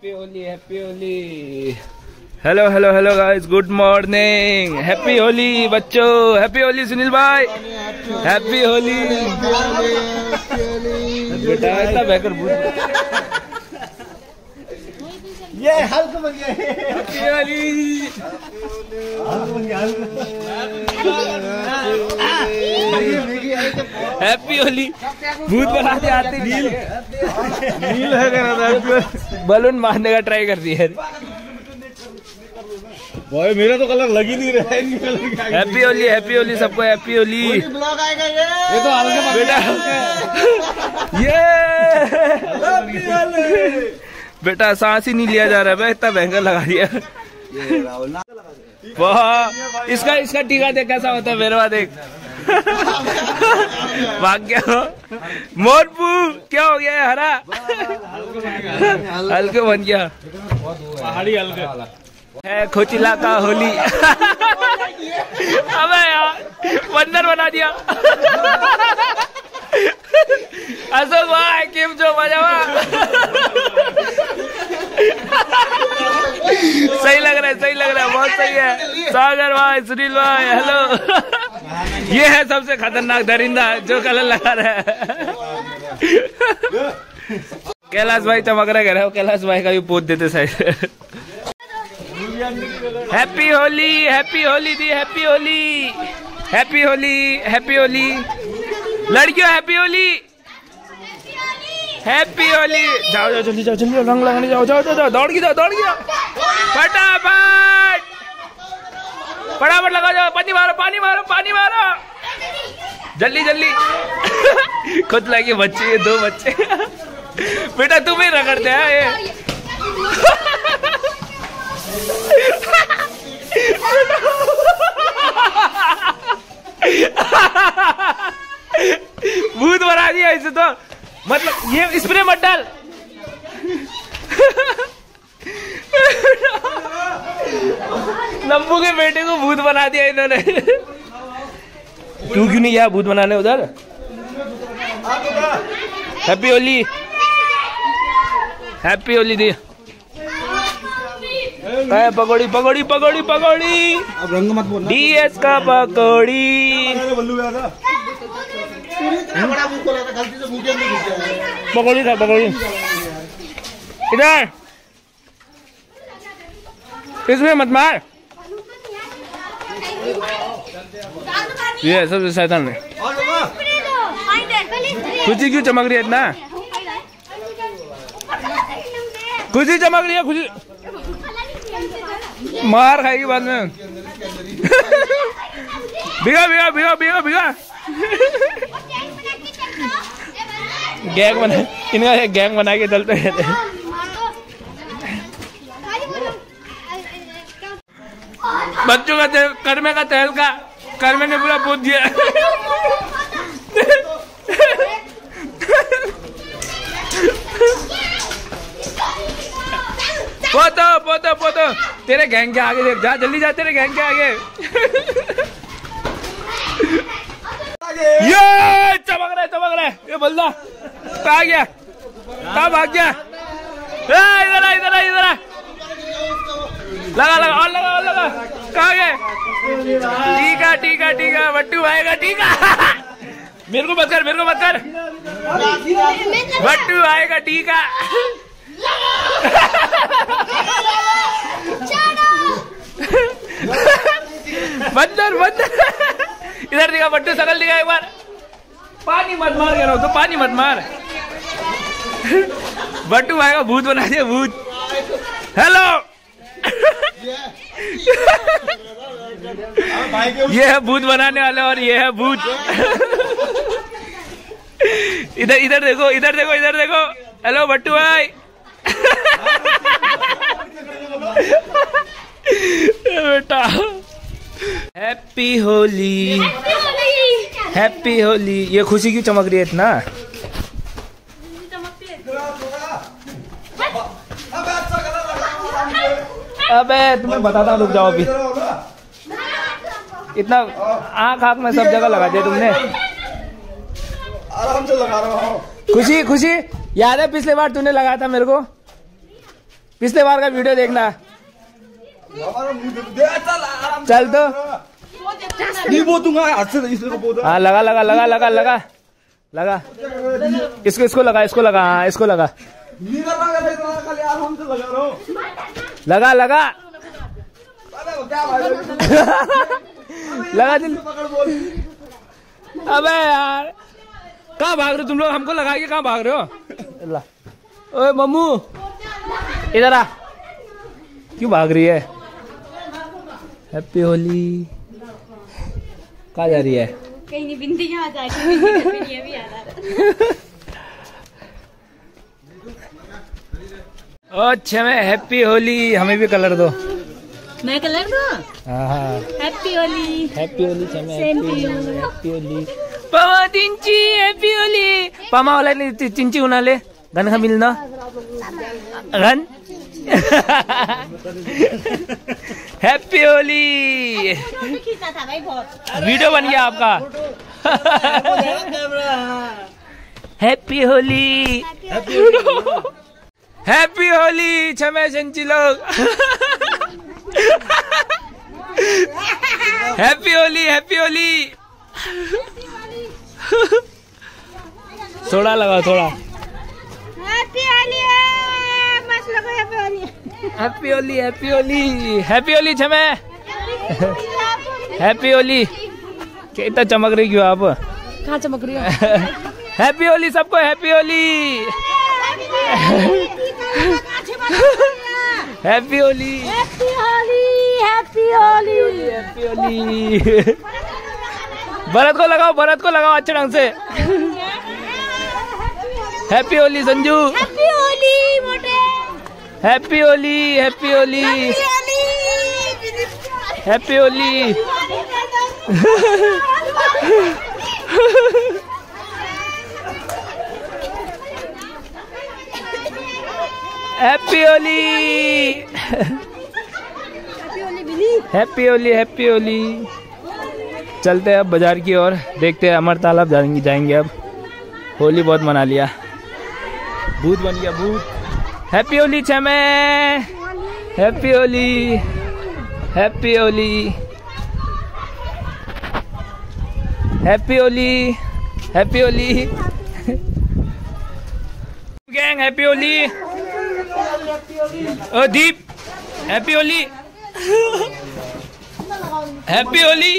Happy Holi happy Holi hello hello hello guys good morning happy Holi बच्चों. Happy Holi Sunil भाई. Happy Holi बेटा इतना बहकर भूत ये हल्क बन गया। हैप्पी होली हैप्पी होली भूत बनाते आते नील। नील है था बलून मारने का ट्राई कर दिया भाई मेरा तो कलर लग ही नहीं रहा है हैप्पी होली हैप्पी होली सबको हैप्पी होली ब्लॉग आएगा ये ये तो हल्के बेटा। ये बेटा सांस ही नहीं लिया जा रहा है इतना महँगा लगा दिया। वाह इसका इसका टीका देख कैसा होता है मेरे देख। भाग गया मोरपू क्या हो गया हरा? हल्के बन गया। पहाड़ी हल्के। है खोचिला का होली। अबे यार बंदर बना दिया। अशोक भाई केम जो मजावा सही लग रहा है सही लग रहा है बहुत सही है। सागर भाई सुनील भाई हेलो ये है सबसे खतरनाक दरिंदा जो कलर लगा रहा है। कैलाश भाई चमक रहे कह रहे हो कैलाश भाई का भी पोत देते side happy Holi happy Holi दी, happy Holi. Happy Holi happy Holi. लड़कियों, हैप्पी होली। हैप्पी होली। जाओ जाओ, जल्दी जाओ, जल्दी रंग लगाने जाओ जाओ जाओ दौड़ जाओ दौड़ जाओ फटाफट। फटाफट लगा जाओ, पानी मारो पानी मारो पानी मारो। जल्दी जल्दी। खुद लगे बच्चे ये दो बच्चे। बेटा तुम ही रगड़ते हैं, ये। भूत बना दिया इसे तो। मतलब ये स्प्रे मत डाल। नंबू के बेटे को भूत बना दिया इन्होंने। तू क्यों नहीं गया भूत बनाने उधर? हैप्पी होली हैप्पी होली दी। है पकौड़ी पकौड़ी पकौड़ी पकौड़ी अब रंग मत बोलना। डीएस का पकौड़ी बल्लू गया था बड़ा मुँह खोला था गलती से मुँह के अंदर घुस गया। पकौड़ी था पकौड़ी इधर। इसमें मत मार। ये सबसे शैतान है। और खुशी क्यों चमक रही है इतना? खुशी चमक रही है खुशी। मार खाएगी बाद में। भिगा भिगा भिगा भिगा भिगा। गैंग बना इनका गैंग बना के चलते रहते हैं। बच्चों का तेल, कर्मे का तेल का, कर्मे ने पूरा पूछ दिया। पोतो पोतो पोतो। तेरे गैंग के आगे देख, जा, जल्दी जा, तेरे गैंग के आगे। ये चमक रहा चमक रहा ये बल्ला, कहा गया? कहा भाग गया? इधर आ इधर आ इधर आ। लगा लगा, और लगा और लगा। कहा गए ठीक है ठीक है ठीक है, बट्टू आएगा ठीक है। मेरे को मत मेरे को मत बट्टू आएगा ठीक है। बंदर बंदर इधर दिखा, बट्टू सकल दिखा एक बार। पानी मत मार, कह रहा हूँ तो पानी मत मार। बट्टू आएगा भूत बना दिया, भूत। हेलो के ये है भूत बनाने वाले और ये है भूत। इधर इधर देखो इधर देखो इधर देखो। हेलो बट्टू भाई। बेटा। हैप्पी होली हैप्पी होली ये खुशी क्यों चमक रही है इतना? अबे, तुम्हें बताता रुक जाओ अभी। इतना आँख आँख में सब जगह लगा दिया तुमने। आराम से लगा रहा हूँ। खुशी खुशी। याद है पिछले बार तूने लगाया था मेरे को? पिछले बार का वीडियो देखना। चल तो। नहीं वो दूँगा हाँ। लगा लगा लगा लगा लगा। लगा। इसको इसको लगा इसको लगा हाँ इसको लगा। लगा लगा लगा दिल। अबे यार कहाँ भाग रहे हो तुम लोग? हमको लगा के कहाँ भाग रहे हो? ला। ओए मम्मू इधर आ। क्यों भाग रही है? हैप्पी होली कहाँ जा रही है? कहीं नहीं बिंदी यहाँ जा रही है। भी आ रहा अच्छा मैं हैप्पी होली हमें भी कलर दो। मैं कलर दो happy Holi happy Holi to happy Holi happy Holi पमा तिंची हैप्पी होली पमा वाला गन का मिलना गन हैप्पी होली वीडियो बन गया आपका हैप्पी होली हैप्पी होली छमे संची लोग हैप्पी होली हैप्पी होली थोड़ा लगाओ थोड़ा। हैप्पी होली मस्त लगो happy Holi happy Holi happy Holi happy Holi छमे। Happy Holi कितना चमक रही क्यों आप? कहाँ चमक रही हो? हैप्पी होली सबको happy Holi happy Holi happy Holi happy Holi happy Holi Bharat को लगाओ भरत को लगाओ अच्छे ढंग से। हैप्पी होली संजू। हैप्पी होली मोटे। Happy Holi happy Holi happy Holi happy Holi happy Holi happy Holi चलते हैं अब बाज़ार की ओर। देखते हैं अमर तालाब जाएँगे जाएँगे अब। होली बहुत मना लिया। भूत बन गया भूत। Happy Holi छमे happy Holi happy Holi happy Holi happy Holi gang happy Holi Deep. Happy Holi happy Holi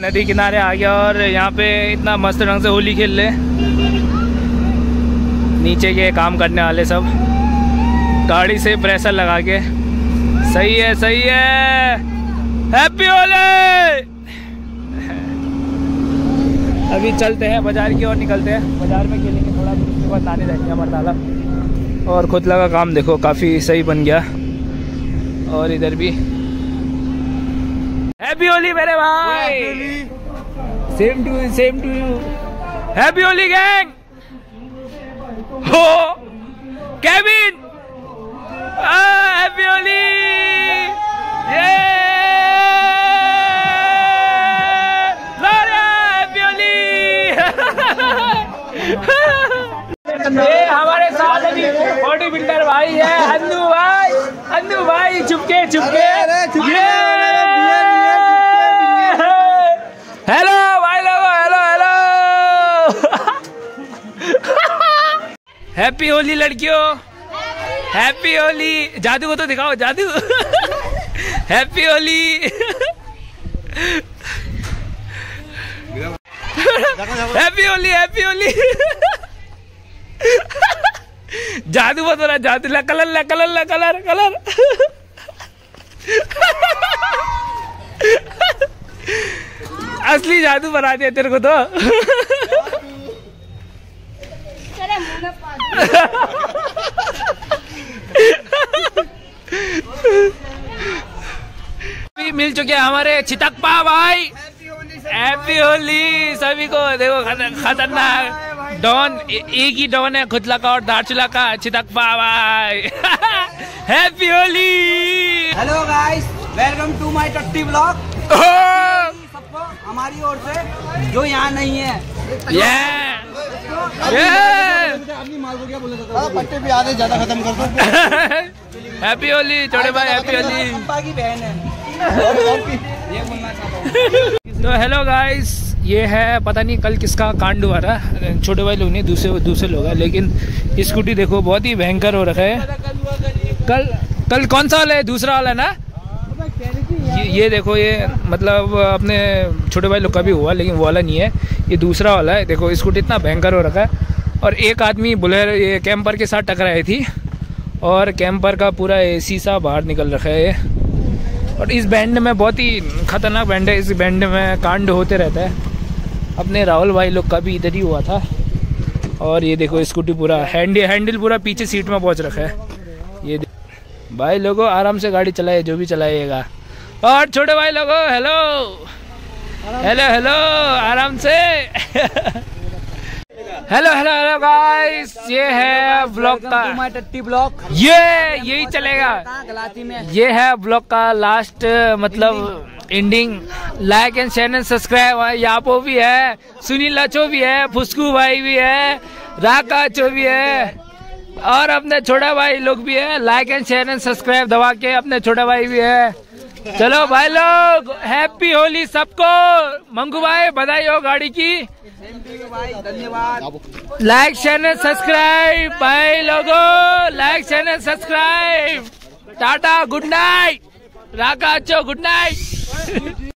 नदी किनारे आ गया और यहाँ पे इतना मस्त ढंग से होली खेल रहे नीचे के काम करने वाले सब। गाड़ी से प्रेशर लगा के। सही है सही है। हैप्पी होली अभी चलते हैं बाज़ार की ओर, निकलते हैं। बाज़ार में खेलेंगे थोड़ा, उसके बाद नानी जाएँगे हमारे तालाब और खुदला का काम देखो काफ़ी सही बन गया। और इधर भी। हैप्पी होली मेरे भाई। Same to same to you happy Holi gang हो केविन हैप्पी होली ये ये हमारे बॉडी बिल्डर भाई है हन्नू भाई हन्नू भाई चुपके चुपके। हेलो भाई लोगो हेलो हेलो। हैप्पी होली लड़कियों। हैप्पी होली। जादू को तो दिखाओ जादू। Happy Holi. Happy Holi happy Holi. जादू बता रहा जादू। ला कलर ला कलर ला कलर कलर। असली जादू बना दिया तेरे को तो। मिल चुके हैं हमारे चितकपा भाई। हैप्पी होली सभी को। देखो खतर- खतरनाक। डॉन एक ही डॉन है खुदला का और दारचूला का चितकपा भाई happy Holi hello guys welcome to my टट्टी ब्लॉग सबको हमारी ओर से जो यहाँ नहीं है। ये पट्टे भी आधे ज़्यादा खत्म कर दो। हैप्पी होली छोटे भाई हैप्पी होली की बहन है। ये बोलना चाहता हूँ। तो हेलो गाइस ये है पता नहीं कल किसका कांड हुआ था। छोटे भाई लोग नहीं दूसरे दूसरे लोग हैं लेकिन स्कूटी देखो बहुत ही भयंकर हो रखा है। कल कल कौन सा वाला है? दूसरा वाला है ना? ये, ये देखो ये मतलब अपने छोटे भाई लोग का भी हुआ लेकिन वो वाला नहीं है। ये दूसरा वाला है। देखो स्कूटी इतना भयंकर हो रखा है। और एक आदमी बुलेर ये कैंपर के साथ टकराई थी। और कैंपर का पूरा एसी सा बाहर निकल रखा है ये। और इस बैंड में बहुत ही खतरनाक बैंड है। इस बैंड में कांड होते रहता है। अपने राहुल भाई लोग का भी इधर ही हुआ था। और ये देखो, स्कूटी पूरा हैंड हैंडल पूरा पीछे सीट में पहुँच रखा है। ये भाई लोगों, आराम से गाड़ी चलाए जो भी चलाइएगा। और छोटे भाई लोगों हेलो हेलो हेलो आराम से। हेलो हेलो हेलो गाइस ये है ब्लॉग का टू टट्टी ब्लॉक ये यही चलेगा। ये है ब्लॉग का लास्ट मतलब ending like and share and subscribe यापो भी है। सुनील लचो भी है फुस्कू भाई भी है राका चो भी है। और अपने छोटा भाई लोग भी है like and share and subscribe दबा के अपने छोटा भाई भी है। चलो भाई लोग हैप्पी होली सबको। मंगू भाई बधाई हो गाड़ी की। धन्यवाद। लाइक एंड सब्सक्राइब भाई लोगो like and subscribe Tata good night राका अच्छो गुड नाइट